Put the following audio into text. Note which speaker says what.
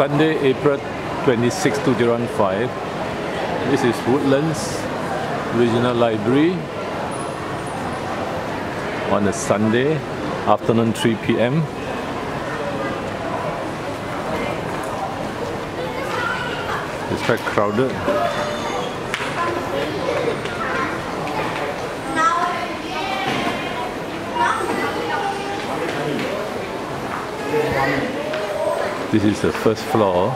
Speaker 1: Sunday, April 26, 2015. This is Woodlands Regional Library on a Sunday, afternoon 3 p.m. It's quite crowded. This is the first floor